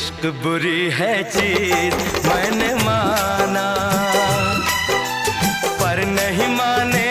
इश्क बुरी है चीज़ मैंने माना पर नहीं माने